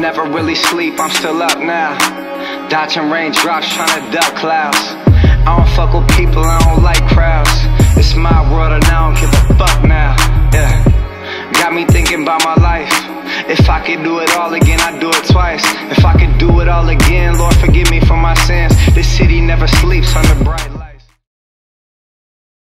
Never really sleep, I'm still up now. Dodging raindrops, trying to duck clouds. I don't fuck with people, I don't like crowds. It's my world and I don't give a fuck now. Yeah. Got me thinking about my life. If I could do it all again, I'd do it twice. If I could do it all again, Lord forgive me for my sins. This city never sleeps on the bright.